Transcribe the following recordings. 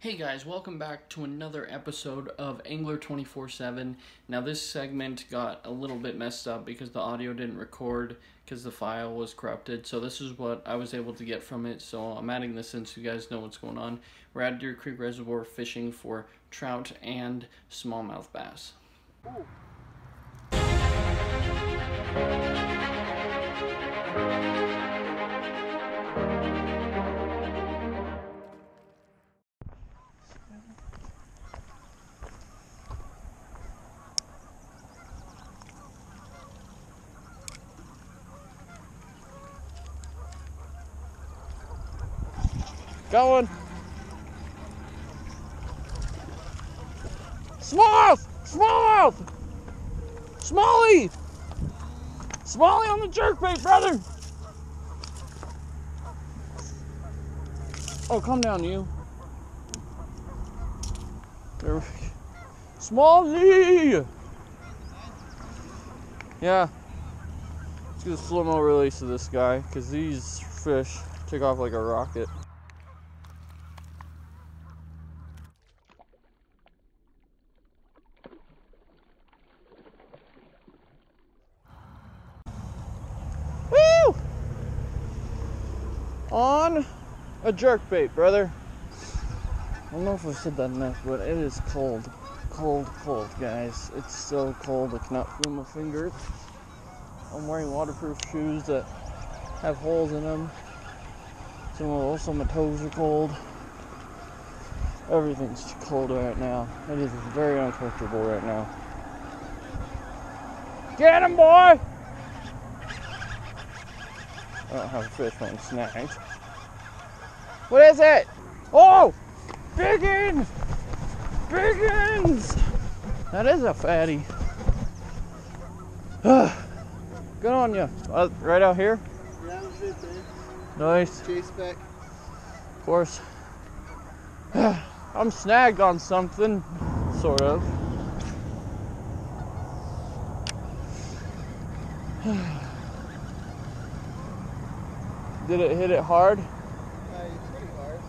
Hey guys, welcome back to another episode of Angler 24 7. Now, this segment got a little bit messed up because the audio didn't record because the file was corrupted. So, this is what I was able to get from it. So, I'm adding this in so you guys know what's going on. We're at Deer Creek Reservoir fishing for trout and smallmouth bass. Going! Smallmouth! Smallmouth! Smalley! Smalley on the jerkbait, brother! Oh, calm down, you. There we Smalley! Yeah. Let's get a slow-mo release of this guy, because these fish take off like a rocket. Woo! On a jerkbait, brother. I don't know if I said that enough, but it is cold. Cold, cold, guys. It's so cold I cannot feel my fingers. I'm wearing waterproof shoes that have holes in them. So also my toes are cold. Everything's cold right now. It is very uncomfortable right now. Get him, boy! I don't have a fish on snagged. What is it? Oh! Biggins! Biggins! That is a fatty. Good on you. Uh, right out here? Yeah, it. Nice. Chase back. Of course. I'm snagged on something, sort of. Did it hit it hard? Uh, it's pretty hard.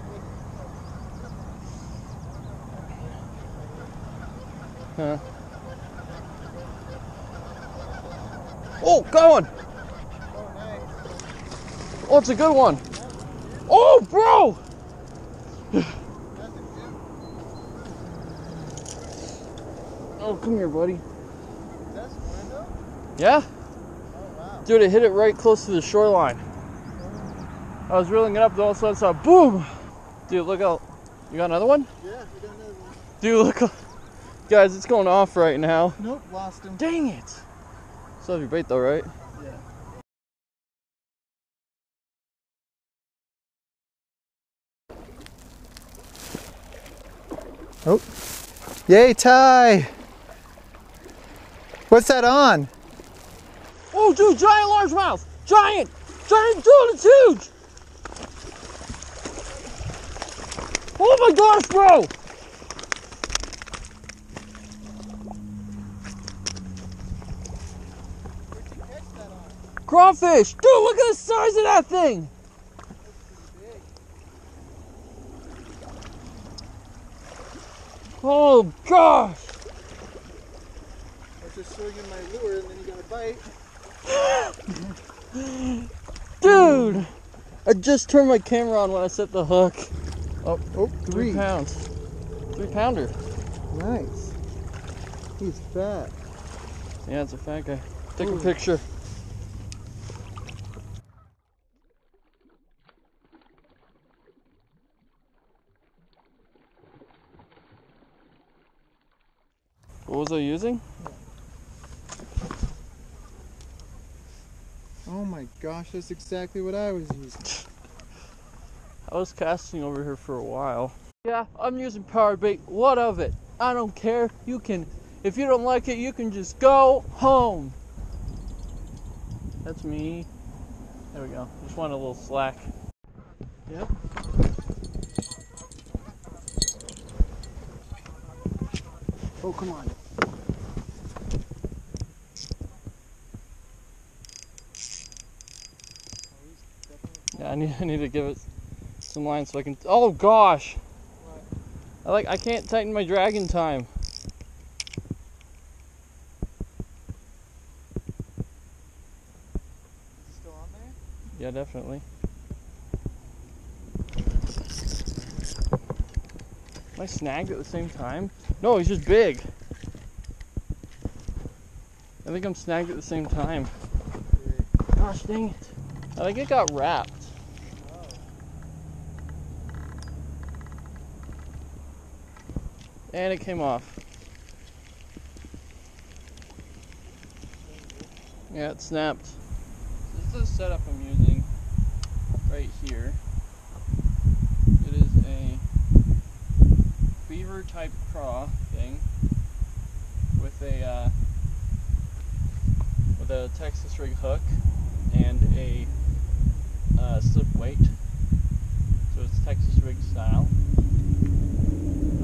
Huh. Oh, going! Oh. Oh, it's a good one. Oh, bro! That's a good Oh, come here, buddy. That's one, though? Yeah? Oh, wow. Dude, it hit it right close to the shoreline. I was reeling it up, and all of a sudden, I saw boom! Dude, look out. You got another one? Yeah, we got another one. Dude, look. Guys, it's going off right now. Nope, lost him. Dang it! Still have your bait, though, right? Yeah. Oh. Yay, Ty! What's that on? Oh, dude, giant largemouth! Giant! Giant, dude, it's huge! Oh my gosh, bro! Where'd you catch that on? Crawfish! Dude, look at the size of that thing! Oh gosh! I was just swinging my lure and then you got a bite. Dude! I just turned my camera on when I set the hook. Oh, oh, Three pounds. Three pounder. Nice. He's fat. Yeah, it's a fat guy. Take a picture. What was I using? Oh my gosh, that's exactly what I was using. I was casting over here for a while. Yeah, I'm using power bait. What of it? I don't care. You can, if you don't like it, you can just go home. That's me. There we go. Just want a little slack. Yep. Oh, come on. I need, I need to give it some line so I can. Oh gosh! I like I can't tighten my drag in time. Still on there? Yeah, definitely. Am I snagged at the same time? No, he's just big. I think I'm snagged at the same time. Gosh dang it. I think it got wrapped. Oh. And it came off. Yeah, it snapped. This is the setup I'm using right here. It is a beaver type craw thing with a uh, with a Texas rig hook and a uh, slip weight. So it's Texas rig style.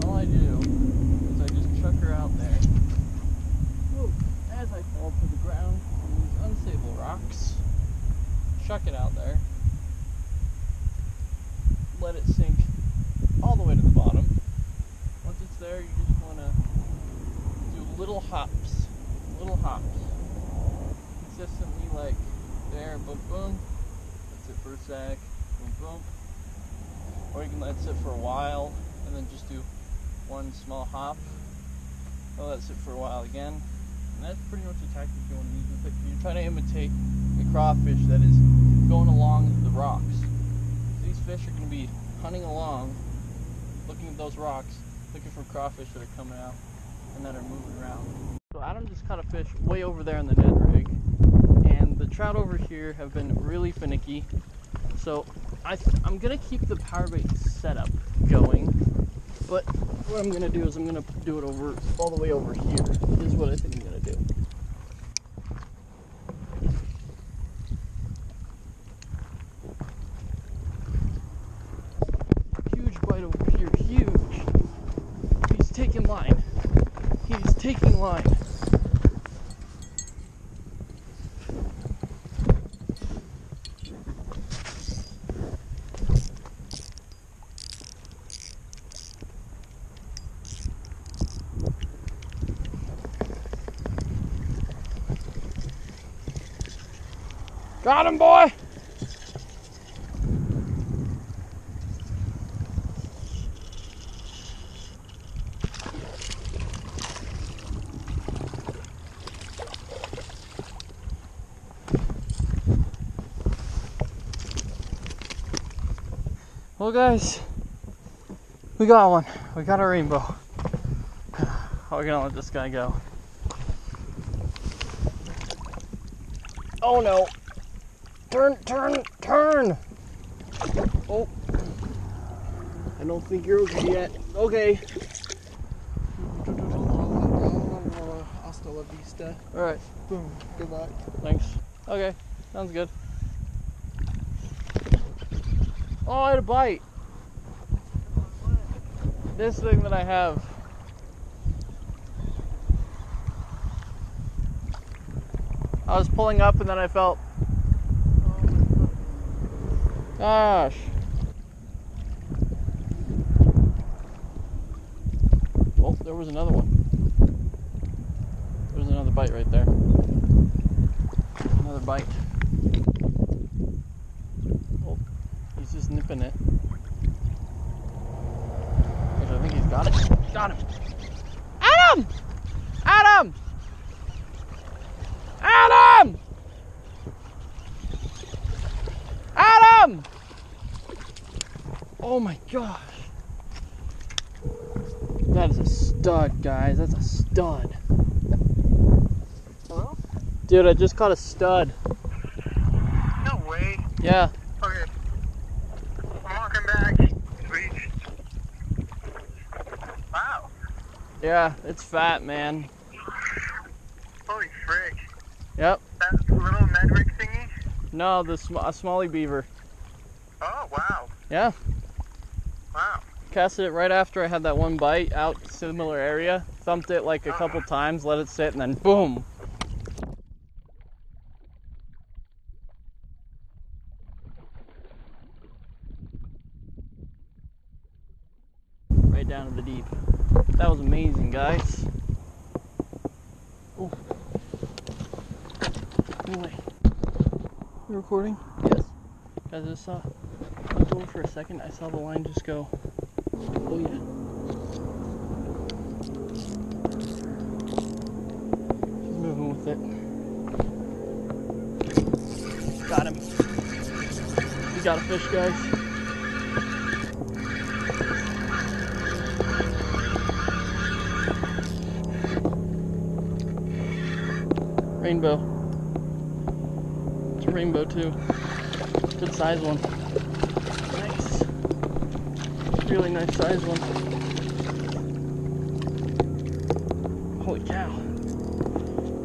All I do is I just chuck her out there. Whoa, as I fall to the ground on these unstable rocks, chuck it out there. Let it sink all the way to the bottom. Once it's there, you just want to do little hops, little hops, consistently like there, boom, boom. That's it for a sec, boom, boom. Or you can let it sit for a while and then just do one small hop. That's it for a while again. And that's pretty much the tactic you want to use with it. You're trying to imitate a crawfish that is going along the rocks. These fish are going to be hunting along, looking at those rocks, looking for crawfish that are coming out and that are moving around. So Adam just caught a fish way over there in the Ned rig, and the trout over here have been really finicky. So I I'm gonna keep the power bait setup going, but what I'm gonna do is I'm gonna do it over all the way over here. Is what I think I'm gonna do. Huge bite over here, huge. He's taking line. He's taking line. Got him, boy! Well, guys, we got one. We got a rainbow. We're gonna let this guy go. Oh no! Turn, turn, turn! Oh. I don't think you're okay yet. Okay. Hasta la vista. Alright, Boom. Good luck. thanks. Okay, sounds good. Oh, I had a bite. This thing that I have. I was pulling up and then I felt. Gosh. Oh, there was another one. There's another bite right there. Another bite. Oh, he's just nipping it. I think he's got it. Got him. Adam! Adam! Adam! Adam! Oh my gosh. That is a stud, guys. That's a stud. Hello? Dude, I just caught a stud. No way. Yeah. Okay. I'm walking back. Sweet. Wow. Yeah, it's fat, man. Holy frick. Yep. That little Ned rig thingy? No, the sm- a smallie beaver. Oh, wow. Yeah. Wow. Casted it right after I had that one bite out similar area. Thumped it like a uh-huh. couple times, let it sit, and then boom. right down to the deep. That was amazing, guys. Oh. No way. You recording? Yes. Guys, I just saw. For a second. I saw the line just go. Oh yeah. She's moving with it. Got him. We got a fish, guys. Rainbow. It's a rainbow too. Good size one. Nice. Really nice size one. Holy cow.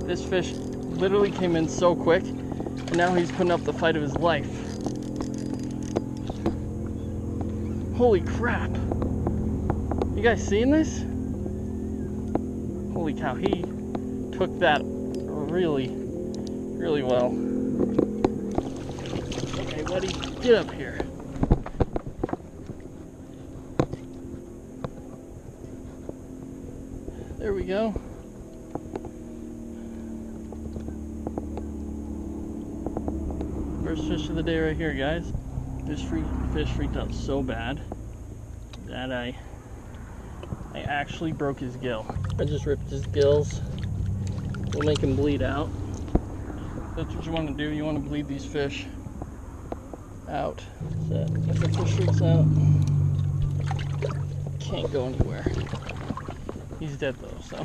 This fish literally came in so quick, and now he's putting up the fight of his life. Holy crap. You guys seeing this? Holy cow, he took that really, really well. Okay, buddy, get up here. We go. First fish of the day right here, guys. This free fish freaked out so bad that I I actually broke his gill. I just ripped his gills We'll make them bleed out. That's what you want to do. You want to bleed these fish out. So if the fish freaks out, can't go anywhere. He's dead though, so.